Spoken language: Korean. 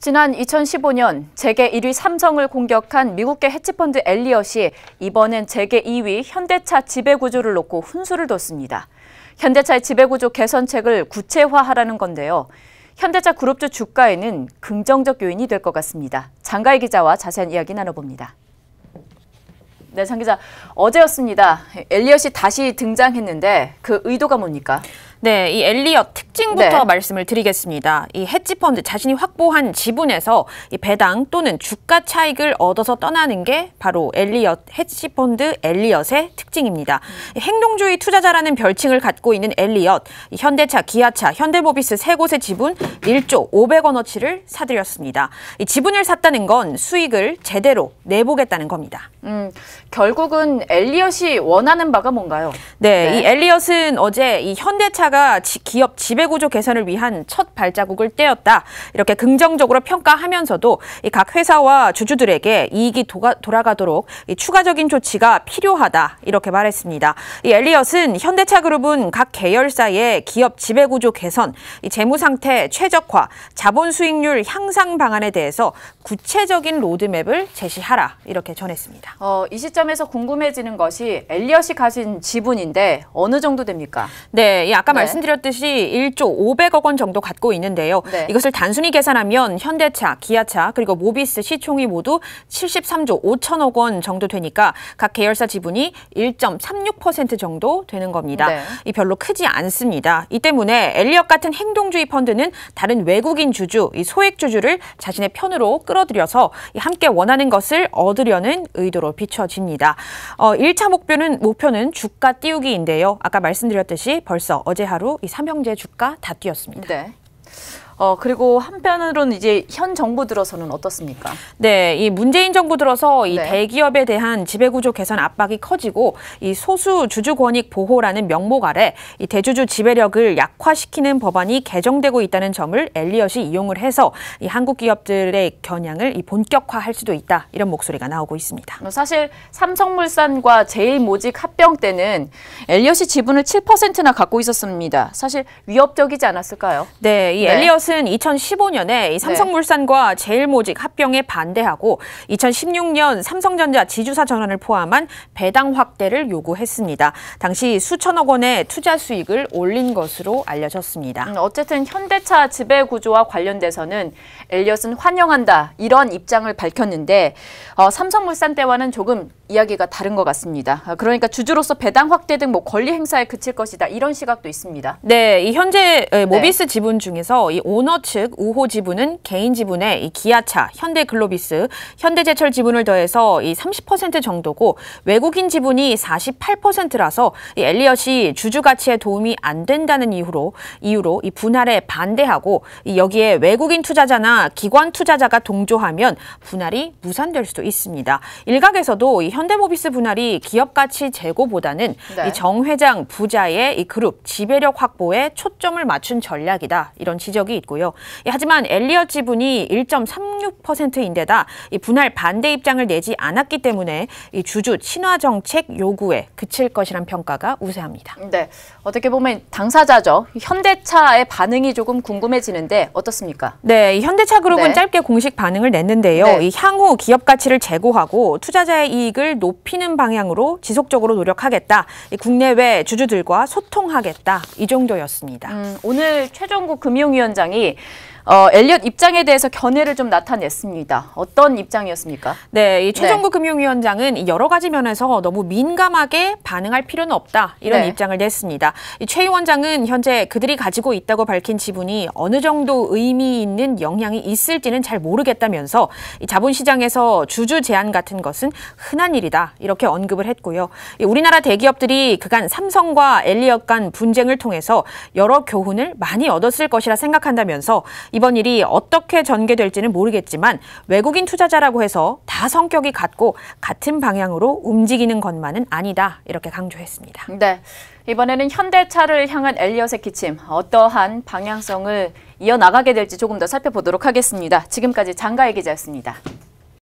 지난 2015년 재계 1위 삼성을 공격한 미국계 헤지펀드 엘리엇이 이번엔 재계 2위 현대차 지배구조를 놓고 훈수를 뒀습니다. 현대차의 지배구조 개선책을 구체화하라는 건데요. 현대차 그룹주 주가에는 긍정적 요인이 될 것 같습니다. 장가희 기자와 자세한 이야기 나눠봅니다. 네, 장 기자. 어제였습니다. 엘리엇이 다시 등장했는데 그 의도가 뭡니까? 네, 이 엘리엇 특징부터 네. 말씀을 드리겠습니다. 이 헤지펀드 자신이 확보한 지분에서 이 배당 또는 주가 차익을 얻어서 떠나는 게 바로 엘리엇 헤지펀드 엘리엇의 특징입니다. 음. 행동주의 투자자라는 별칭을 갖고 있는 엘리엇, 현대차, 기아차, 현대모비스 세 곳의 지분 1조 500원 어치를 사들였습니다. 이 지분을 샀다는 건 수익을 제대로 내보겠다는 겁니다. 음, 결국은 엘리엇이 원하는 바가 뭔가요? 네, 네. 이 엘리엇은 어제 이 현대차 현대차가 기업 지배 구조 개선을 위한 첫 발자국을 떼었다. 이렇게 긍정적으로 평가하면서도 각 회사와 주주들에게 이익이 도가, 돌아가도록 추가적인 조치가 필요하다. 이렇게 말했습니다. 이 엘리엇은 현대차 그룹은 각 계열사의 기업 지배구조 개선, 재무 상태 최적화, 자본 수익률 향상 방안에 대해서 구체적인 로드맵을 제시하라. 이렇게 전했습니다. 어, 이 시점에서 궁금해지는 것이 엘리엇이 가진 지분인데 어느 정도 됩니까? 네, 아까 네. 말씀드렸듯이 1조 500억 원 정도 갖고 있는데요. 네. 이것을 단순히 계산하면 현대차, 기아차 그리고 모비스 시총이 모두 73조 5천억 원 정도 되니까 각 계열사 지분이 1.36% 정도 되는 겁니다. 네. 이 별로 크지 않습니다. 이 때문에 엘리엇 같은 행동주의 펀드는 다른 외국인 주주, 이 소액 주주를 자신의 편으로 끌어들여서 함께 원하는 것을 얻으려는 의도로 비춰집니다. 어, 1차 목표는 목표는 주가 띄우기인데요. 아까 말씀드렸듯이 벌써 어제 하루 이 삼형제 주가 다 뛰었습니다. 네. 어, 그리고 한편으로는 이제 현 정부 들어서는 어떻습니까? 네, 이 문재인 정부 들어서 이 네. 대기업에 대한 지배구조 개선 압박이 커지고 이 소수 주주 권익 보호라는 명목 아래 이 대주주 지배력을 약화시키는 법안이 개정되고 있다는 점을 엘리엇이 이용을 해서 이 한국 기업들의 겨냥을 이 본격화할 수도 있다 이런 목소리가 나오고 있습니다. 뭐 사실 삼성물산과 제일모직 합병 때는 엘리엇이 지분을 7%나 갖고 있었습니다. 사실 위협적이지 않았을까요? 네, 이 네. 엘리엇 이것은 2015년에 삼성물산과 제일모직 합병에 반대하고 2016년 삼성전자 지주사 전환을 포함한 배당 확대를 요구했습니다. 당시 수천억 원의 투자 수익을 올린 것으로 알려졌습니다. 음, 어쨌든 현대차 지배 구조와 관련돼서는 엘리엇은 환영한다 이런 입장을 밝혔는데 어, 삼성물산 때와는 조금 이야기가 다른 것 같습니다. 아, 그러니까 주주로서 배당 확대 등 뭐 권리 행사에 그칠 것이다 이런 시각도 있습니다. 네, 이 현재 모비스 네. 지분 중에서 이 오너 측 우호 지분은 개인 지분에 이 기아차, 현대글로비스, 현대제철 지분을 더해서 이 30% 정도고 외국인 지분이 48%라서 이 엘리엇이 주주 가치에 도움이 안 된다는 이유로 이유로 이 분할에 반대하고 이 여기에 외국인 투자자나 기관 투자자가 동조하면 분할이 무산될 수도 있습니다. 일각에서도 이 현대모비스 분할이 기업 가치 제고보다는 네. 이정 회장 부자의 이 그룹 지배력 확보에 초점을 맞춘 전략이다 이런 지적이 있고. 있고요. 하지만 엘리엇 지분이 1.36%인데다 이 분할 반대 입장을 내지 않았기 때문에 이 주주 친화 정책 요구에 그칠 것이란 평가가 우세합니다. 네, 어떻게 보면 당사자죠. 현대차의 반응이 조금 궁금해지는데 어떻습니까? 네, 현대차 그룹은 네. 짧게 공식 반응을 냈는데요. 네. 이 향후 기업 가치를 제고하고 투자자의 이익을 높이는 방향으로 지속적으로 노력하겠다. 국내외 주주들과 소통하겠다. 이 정도였습니다. 음, 오늘 최종국 금융위원장이 어, 엘리엇 입장에 대해서 견해를 좀 나타냈습니다. 어떤 입장이었습니까? 네, 이 최종국 네. 금융위원장은 여러 가지 면에서 너무 민감하게 반응할 필요는 없다 이런 네. 입장을 냈습니다. 이최 위원장은 현재 그들이 가지고 있다고 밝힌 지분이 어느 정도 의미 있는 영향이 있을지는 잘 모르겠다면서 이 자본시장에서 주주 제한 같은 것은 흔한 일이다 이렇게 언급을 했고요. 우리나라 대기업들이 그간 삼성과 엘리엇 간 분쟁을 통해서 여러 교훈을 많이 얻었을 것이라 생각한다면서 이번 일이 어떻게 전개될지는 모르겠지만 외국인 투자자라고 해서 다 성격이 같고 같은 방향으로 움직이는 것만은 아니다. 이렇게 강조했습니다. 네. 이번에는 현대차를 향한 엘리엇의 기침, 어떠한 방향성을 이어나가게 될지 조금 더 살펴보도록 하겠습니다. 지금까지 장가희 기자였습니다.